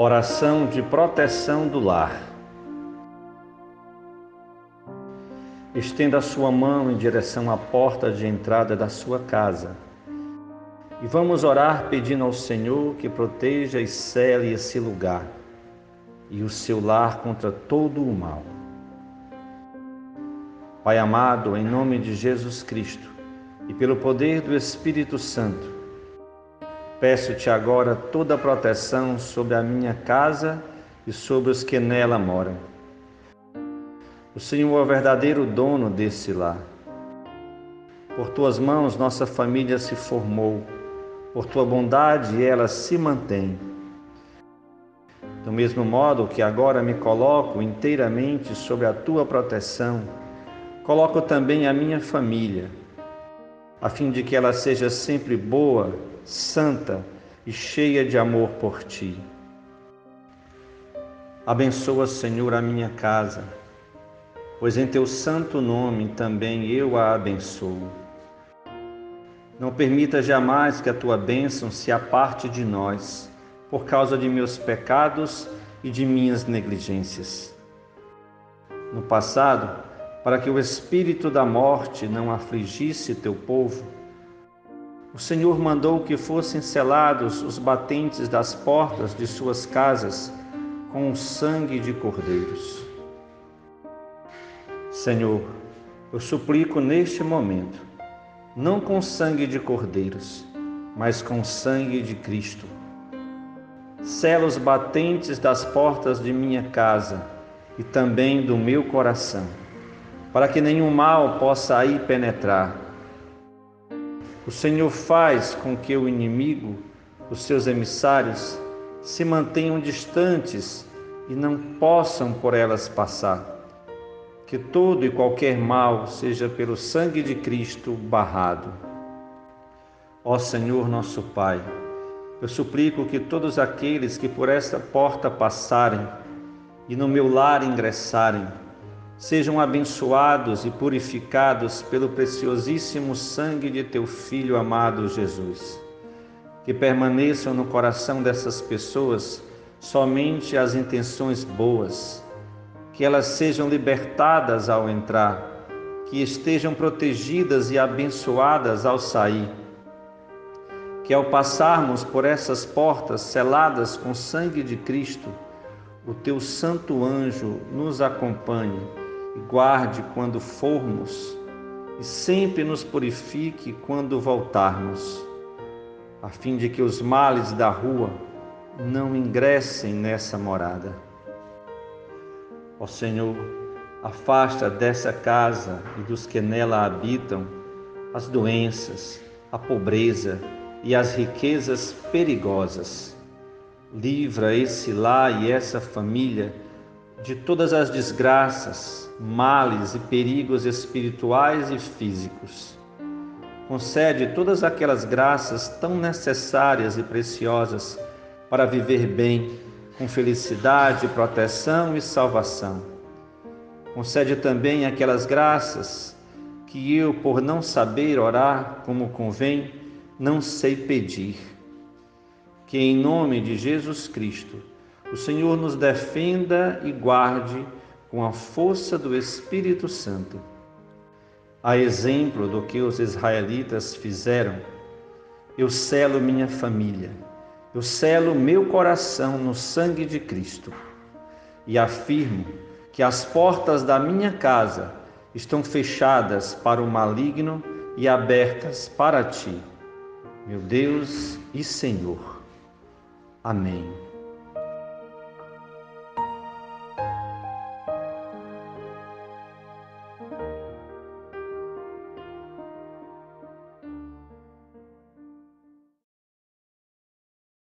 Oração de proteção do lar. Estenda a sua mão em direção à porta de entrada da sua casa. E vamos orar pedindo ao Senhor que proteja e cele esse lugar e o seu lar contra todo o mal. Pai amado, em nome de Jesus Cristo e pelo poder do Espírito Santo, Peço-te agora toda a proteção sobre a minha casa e sobre os que nela moram. O Senhor é o verdadeiro dono desse lar. Por tuas mãos nossa família se formou, por tua bondade ela se mantém. Do mesmo modo que agora me coloco inteiramente sob a tua proteção, coloco também a minha família, a fim de que ela seja sempre boa santa e cheia de amor por ti. Abençoa, Senhor, a minha casa, pois em teu santo nome também eu a abençoo. Não permita jamais que a tua bênção se aparte de nós, por causa de meus pecados e de minhas negligências. No passado, para que o espírito da morte não afligisse teu povo, o Senhor mandou que fossem selados os batentes das portas de suas casas com o sangue de cordeiros. Senhor, eu suplico neste momento, não com sangue de cordeiros, mas com sangue de Cristo. Sela os batentes das portas de minha casa e também do meu coração, para que nenhum mal possa aí penetrar o Senhor faz com que o inimigo, os seus emissários, se mantenham distantes e não possam por elas passar. Que todo e qualquer mal seja pelo sangue de Cristo barrado. Ó Senhor nosso Pai, eu suplico que todos aqueles que por esta porta passarem e no meu lar ingressarem, sejam abençoados e purificados pelo preciosíssimo sangue de teu Filho amado Jesus. Que permaneçam no coração dessas pessoas somente as intenções boas, que elas sejam libertadas ao entrar, que estejam protegidas e abençoadas ao sair. Que ao passarmos por essas portas seladas com sangue de Cristo, o teu santo anjo nos acompanhe guarde quando formos, e sempre nos purifique quando voltarmos, a fim de que os males da rua não ingressem nessa morada. Ó Senhor, afasta dessa casa e dos que nela habitam as doenças, a pobreza e as riquezas perigosas. Livra esse lar e essa família de todas as desgraças, males e perigos espirituais e físicos. Concede todas aquelas graças tão necessárias e preciosas para viver bem, com felicidade, proteção e salvação. Concede também aquelas graças que eu, por não saber orar como convém, não sei pedir. Que em nome de Jesus Cristo, o Senhor nos defenda e guarde com a força do Espírito Santo. A exemplo do que os israelitas fizeram, eu selo minha família, eu selo meu coração no sangue de Cristo e afirmo que as portas da minha casa estão fechadas para o maligno e abertas para ti, meu Deus e Senhor. Amém.